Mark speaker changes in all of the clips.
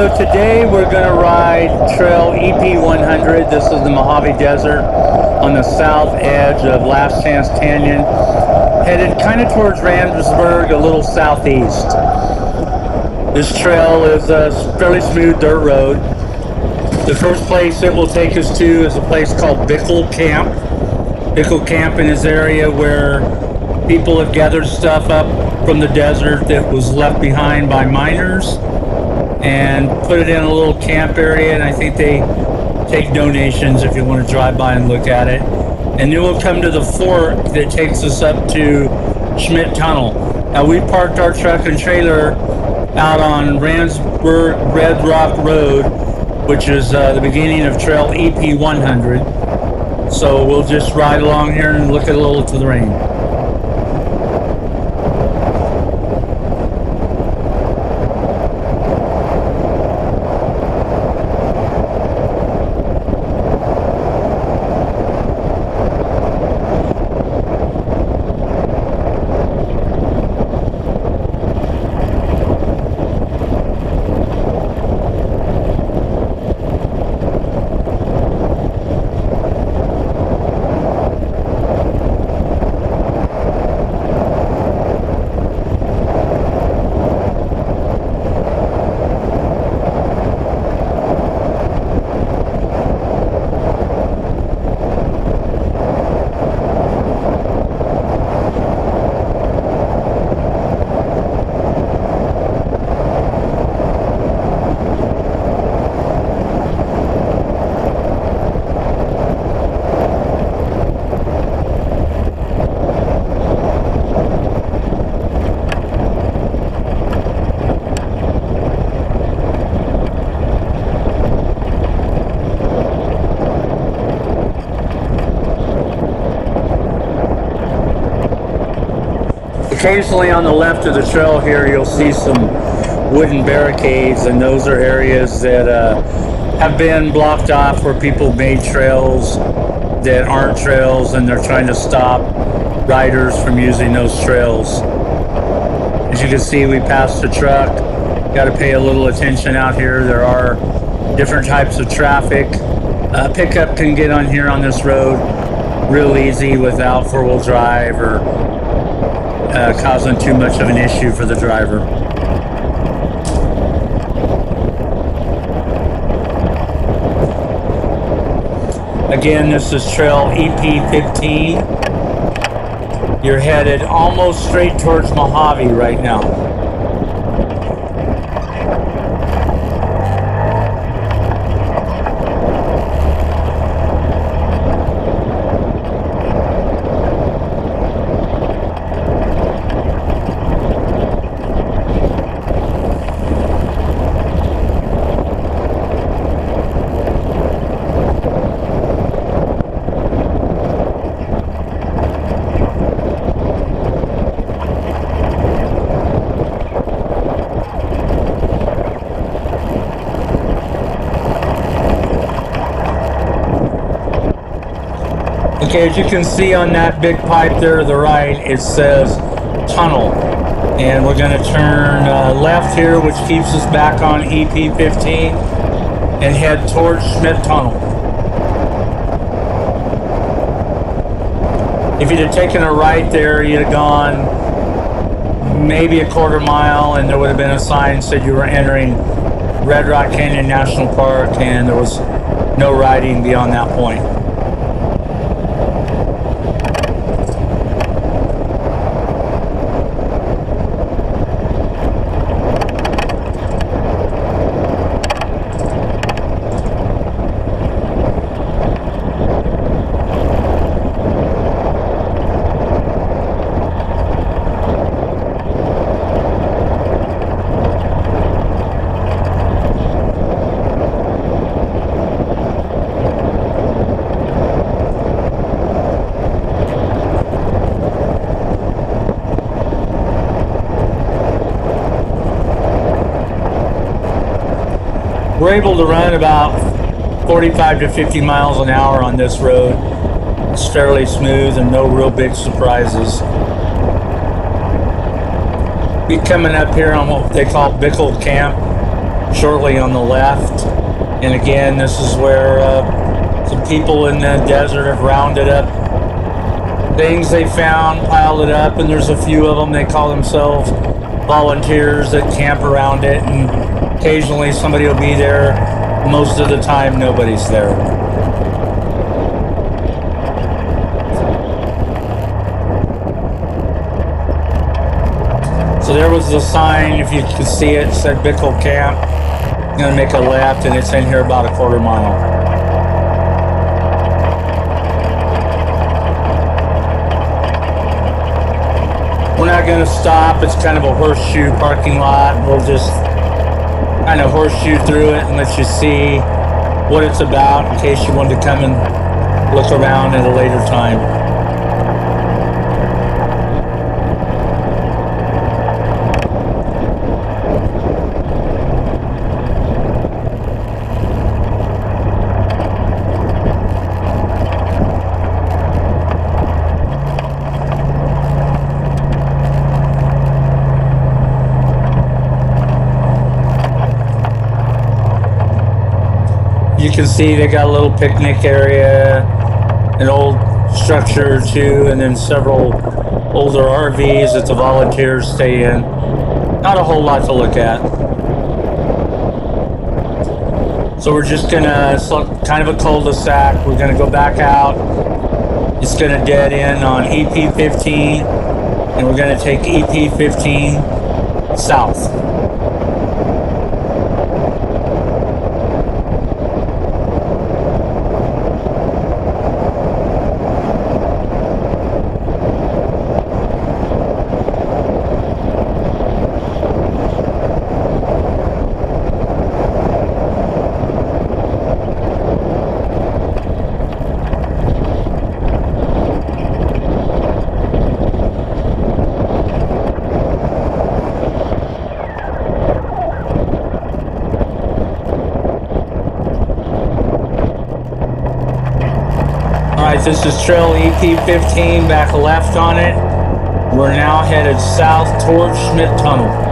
Speaker 1: so today we're going to ride Trail EP 100. This is the Mojave Desert on the south edge of Last Chance Canyon, headed kind of towards Randsburg, a little southeast. This trail is a fairly smooth dirt road. The first place it will take us to is a place called Bickle Camp. Bickle Camp in this area where people have gathered stuff up from the desert that was left behind by miners and put it in a little camp area. And I think they take donations if you want to drive by and look at it. And then we'll come to the fork that takes us up to Schmidt Tunnel. Now we parked our truck and trailer out on Randsburg Red Rock Road, which is uh, the beginning of Trail EP 100. So we'll just ride along here and look at a little to the rain. Occasionally on the left of the trail here, you'll see some wooden barricades, and those are areas that uh, have been blocked off where people made trails that aren't trails, and they're trying to stop riders from using those trails. As you can see, we passed a truck. Got to pay a little attention out here. There are different types of traffic. Uh, pickup can get on here on this road real easy without four-wheel drive or uh, causing too much of an issue for the driver. Again, this is trail EP15. You're headed almost straight towards Mojave right now. Okay, as you can see on that big pipe there to the right, it says tunnel. And we're going to turn uh, left here, which keeps us back on EP15, and head towards Schmidt Tunnel. If you'd have taken a right there, you'd have gone maybe a quarter mile, and there would have been a sign said you were entering Red Rock Canyon National Park, and there was no riding beyond that point. We're able to run about 45 to 50 miles an hour on this road. It's fairly smooth and no real big surprises. Be coming up here on what they call Bickle Camp. shortly on the left. And again, this is where uh, some people in the desert have rounded up things they found, piled it up, and there's a few of them. They call themselves volunteers that camp around it, and occasionally somebody will be there. Most of the time, nobody's there. So there was the sign, if you could see it, said Bickle Camp. I'm gonna make a left, and it's in here about a quarter mile. We're not going to stop. It's kind of a horseshoe parking lot. We'll just kind of horseshoe through it and let you see what it's about in case you want to come and look around at a later time. Can see they got a little picnic area, an old structure or two, and then several older RVs that the volunteers stay in. Not a whole lot to look at. So we're just gonna, it's kind of a cul-de-sac. We're gonna go back out. It's gonna dead end on EP15, and we're gonna take EP15 south. This is Trail EP15, back left on it. We're now headed south towards Schmidt Tunnel.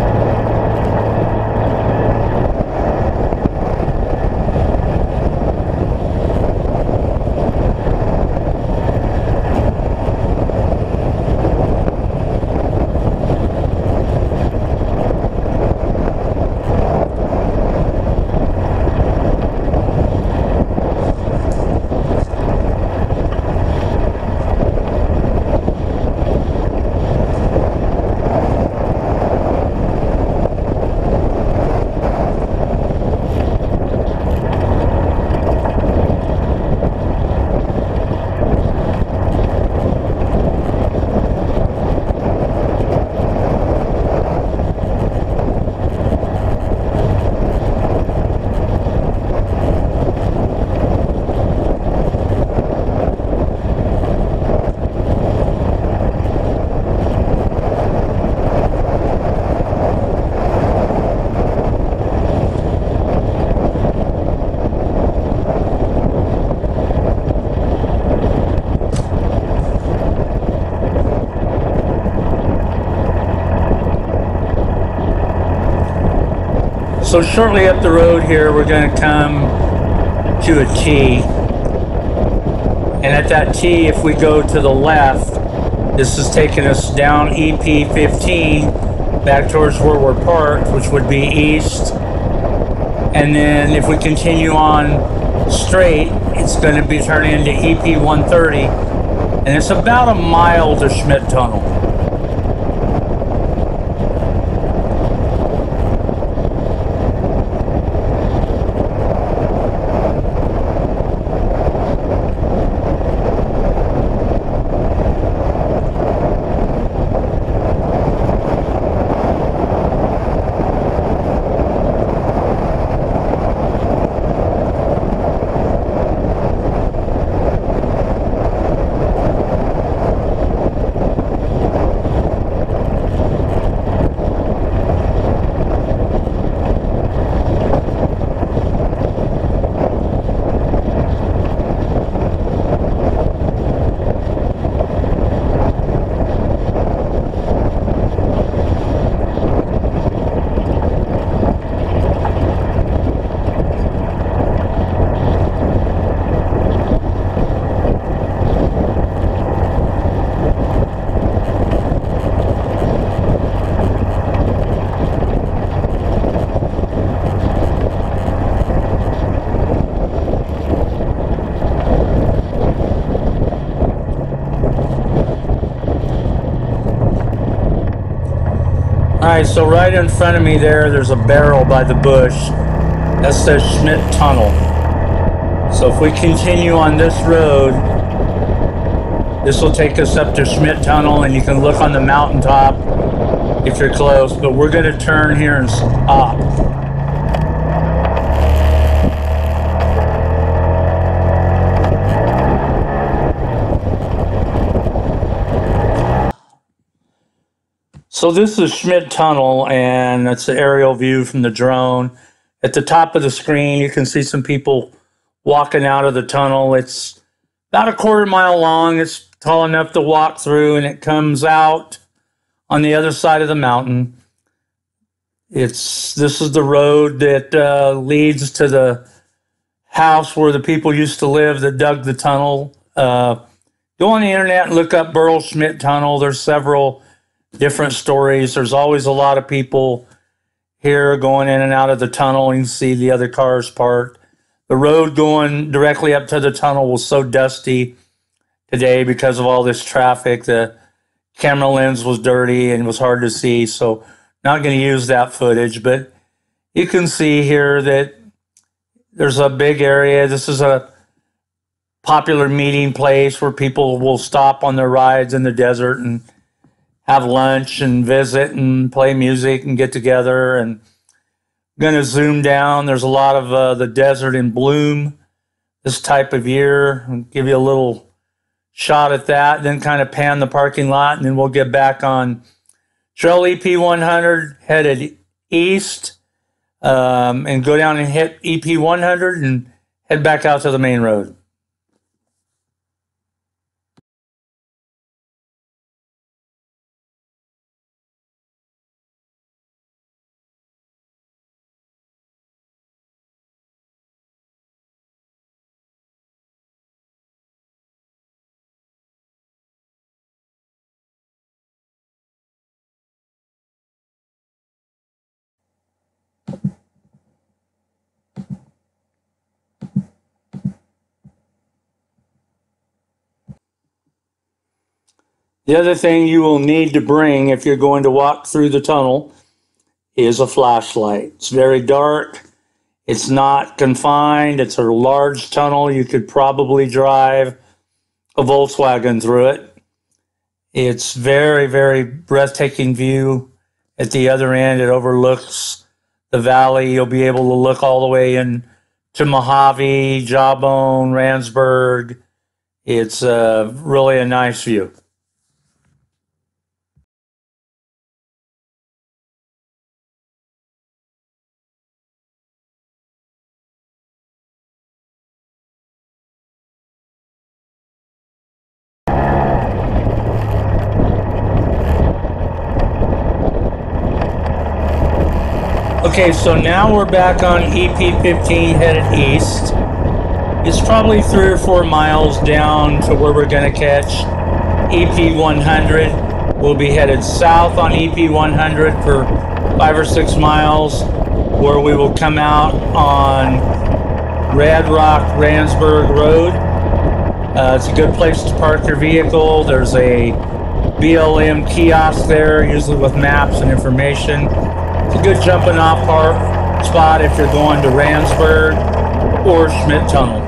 Speaker 1: So shortly up the road here, we're going to come to a T. And at that T, if we go to the left, this is taking us down EP15 back towards where we're parked, which would be east. And then if we continue on straight, it's going to be turning into EP130. And it's about a mile to Schmidt Tunnel. Right, so right in front of me there, there's a barrel by the bush that says Schmidt Tunnel. So if we continue on this road, this will take us up to Schmidt Tunnel and you can look on the mountaintop if you're close, but we're going to turn here and stop. So this is Schmidt Tunnel, and that's the aerial view from the drone. At the top of the screen, you can see some people walking out of the tunnel. It's about a quarter mile long. It's tall enough to walk through, and it comes out on the other side of the mountain. It's this is the road that uh, leads to the house where the people used to live that dug the tunnel. Uh, go on the internet and look up Burro Schmidt Tunnel. There's several different stories. There's always a lot of people here going in and out of the tunnel. You can see the other cars parked. The road going directly up to the tunnel was so dusty today because of all this traffic. The camera lens was dirty and was hard to see. So, not going to use that footage, but you can see here that there's a big area. This is a popular meeting place where people will stop on their rides in the desert and have lunch and visit and play music and get together. And going to zoom down. There's a lot of uh, the desert in bloom this type of year. I'll give you a little shot at that then kind of pan the parking lot and then we'll get back on. Trail ep 100 headed east um, and go down and hit ep 100 and head back out to the main road The other thing you will need to bring if you're going to walk through the tunnel is a flashlight. It's very dark. It's not confined. It's a large tunnel. You could probably drive a Volkswagen through it. It's very, very breathtaking view at the other end. It overlooks the valley. You'll be able to look all the way in to Mojave, Jawbone, Randsburg. It's uh, really a nice view. Okay, so now we're back on EP15 headed east. It's probably three or four miles down to where we're going to catch EP100. We'll be headed south on EP100 for five or six miles, where we will come out on Red Rock Randsburg Road. Uh, it's a good place to park your vehicle. There's a BLM kiosk there, usually with maps and information. It's a good jumping off park spot if you're going to Randsburg or Schmidt Tunnel.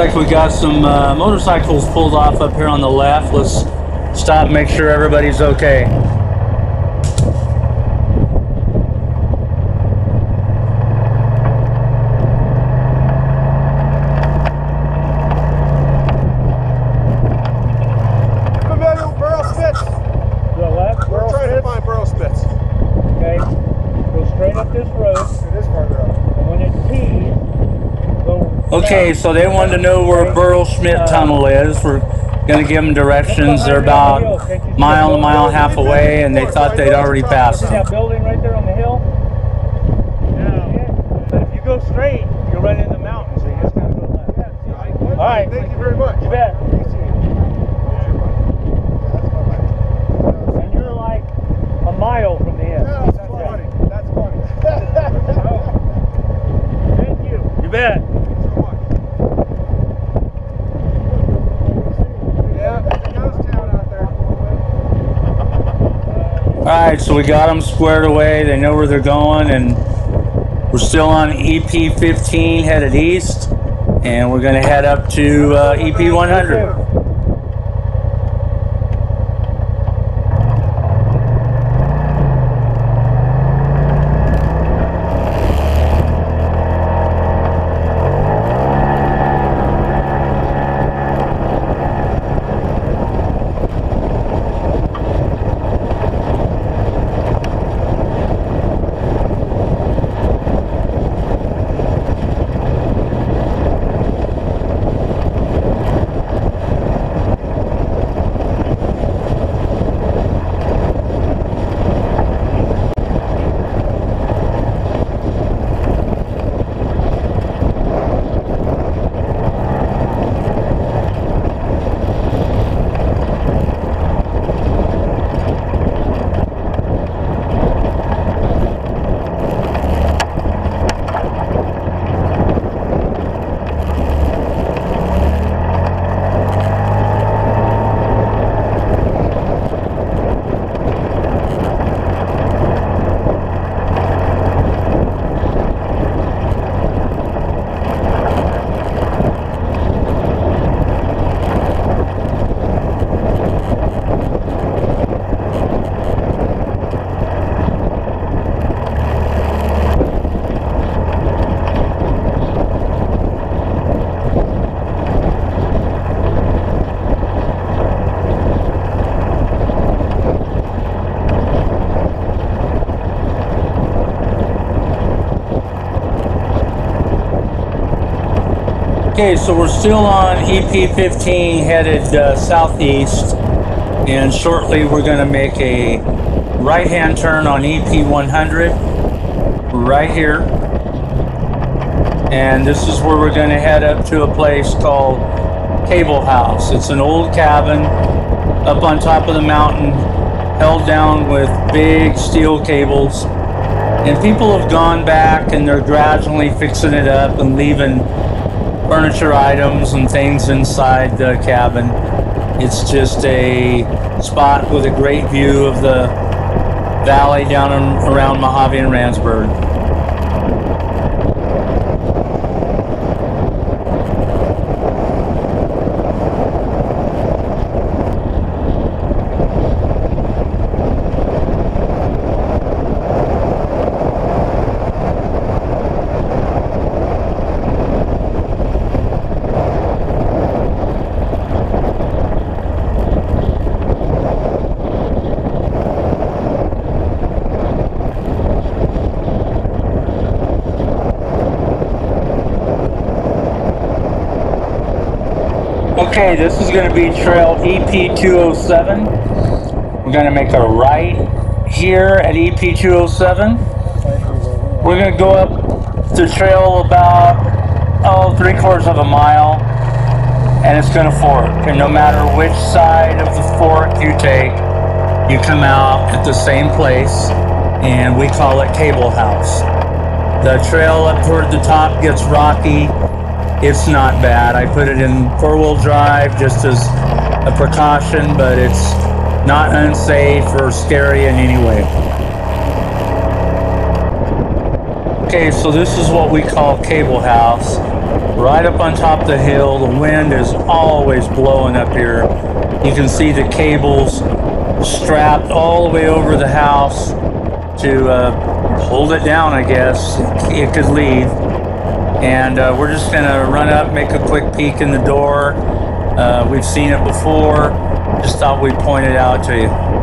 Speaker 1: Looks like we got some uh, motorcycles pulled off up here on the left. Let's stop make sure everybody's okay.
Speaker 2: Familiar with Burrow Spitz?
Speaker 3: To the left,
Speaker 2: We're
Speaker 3: Burl
Speaker 2: trying to
Speaker 3: Spitz.
Speaker 2: find Burrow Spitz.
Speaker 3: Okay. Go straight up this road,
Speaker 2: It is farther up.
Speaker 3: and when it's P, go.
Speaker 1: Okay, so they wanted to know where Burro Schmidt Tunnel is. We're gonna give them directions. They're about a mile, a mile and a half away, and they thought they'd already passed
Speaker 3: See
Speaker 1: them.
Speaker 3: that building right there on the hill? Yeah. But if you go straight, you'll run into the mountains, so you just gotta go left.
Speaker 2: All
Speaker 3: right.
Speaker 2: Thank you very much.
Speaker 3: You bet.
Speaker 2: That's my life.
Speaker 3: And you're like a mile from the end.
Speaker 2: Yeah, That's funny. That's funny.
Speaker 3: Thank you. You bet.
Speaker 2: so much. Yeah, there's a ghost town out there.
Speaker 1: All right, so we got them squared away. They know where they're going, and we're still on EP 15 headed east, and we're gonna head up to uh, EP 100. Okay, so we're still on EP 15 headed uh, southeast, and shortly we're going to make a right hand turn on EP 100 right here. And this is where we're going to head up to a place called Cable House. It's an old cabin up on top of the mountain, held down with big steel cables. And people have gone back and they're gradually fixing it up and leaving furniture items and things inside the cabin. It's just a spot with a great view of the valley down and around Mojave and Randsburg. Okay, this is going to be trail EP 207. We're going to make a right here at EP 207. We're going to go up the trail about, oh, three quarters of a mile, and it's going to fork. And no matter which side of the fork you take, you come out at the same place, and we call it Cable House. The trail up toward the top gets rocky. It's not bad. I put it in four-wheel drive just as a precaution, but it's not unsafe or scary in any way. Okay, so this is what we call Cable House. right up on top of the hill. The wind is always blowing up here. You can see the cables strapped all the way over the house to uh, hold it down, I guess. It could leave. And uh, we're just to run up, make a quick peek in the door. Uh, we've seen it before. Just thought we'd point it out to you.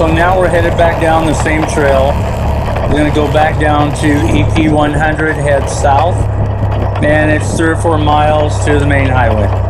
Speaker 1: so now we're headed back down the same trail. We're gonna go back down to EP 100, head south, and it's three or four miles to the main highway.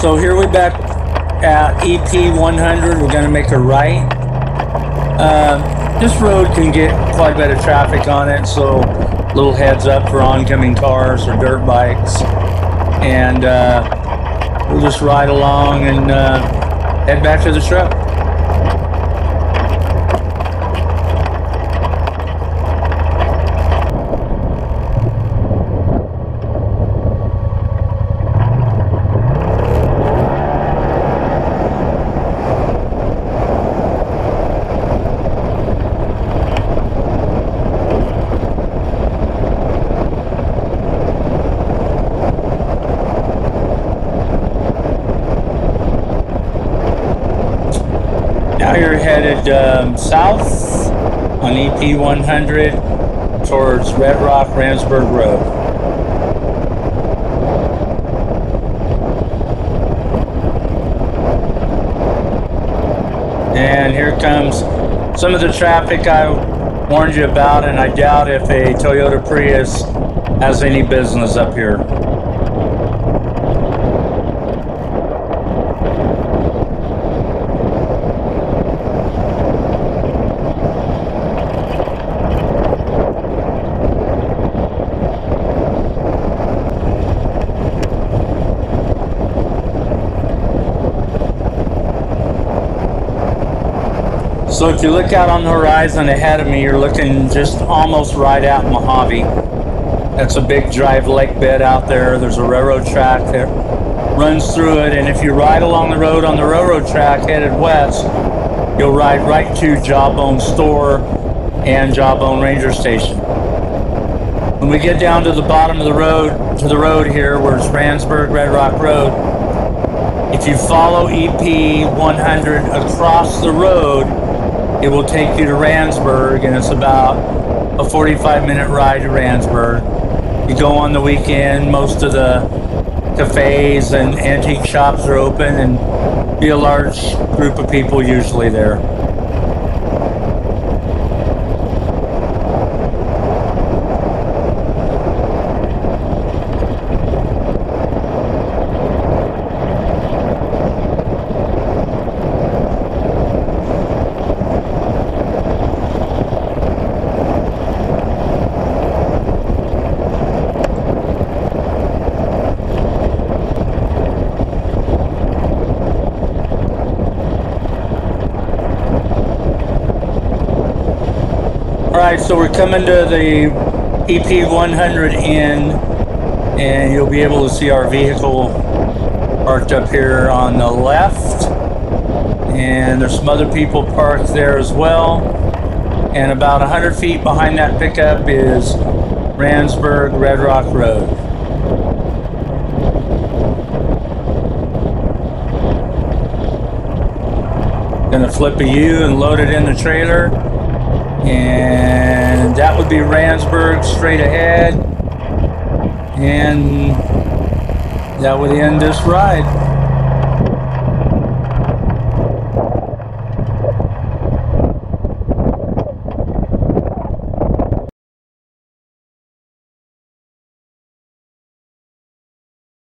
Speaker 1: So here we're back at EP 100. We're going to make a right. Uh, this road can get quite a bit of traffic on it, so little heads up for oncoming cars or dirt bikes. And uh, we'll just ride along and uh, head back to the truck. Um, south on EP 100 towards Red Rock Randsburg Road. And here comes some of the traffic I warned you about, and I doubt if a Toyota Prius has any business up here. So if you look out on the horizon ahead of me, you're looking just almost right at Mojave. That's a big drive lake bed out there. There's a railroad track that runs through it. And if you ride along the road on the railroad track headed west, you'll ride right to Jawbone Store and Jawbone Ranger Station. When we get down to the bottom of the road, to the road here, where it's Randsburg Red Rock Road, if you follow EP 100 across the road, it will take you to Randsburg, and it's about a 45 minute ride to Randsburg. You go on the weekend, most of the cafes and antique shops are open, and be a large group of people usually there. Alright, so we're coming to the EP 100 Inn, and you'll be able to see our vehicle parked up here on the left. And there's some other people parked there as well. And about 100 feet behind that pickup is Randsburg Red Rock Road. Gonna flip a U and load it in the trailer. And that would be Randsburg straight ahead. And that would end this ride.